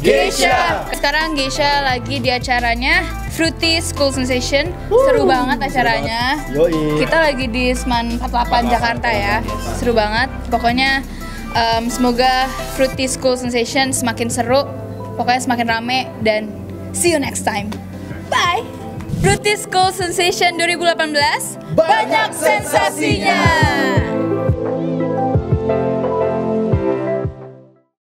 Geisha. Sekarang Geisha lagi di acaranya Fruity School Sensation. Seru banget acaranya. Yoi. Kita lagi di Seman 48 Jakarta ya. Seru banget. Pokoknya um, semoga Fruity School Sensation semakin seru. Pokoknya semakin rame dan see you next time. Bye. Fruity School Sensation 2018 banyak sensasinya.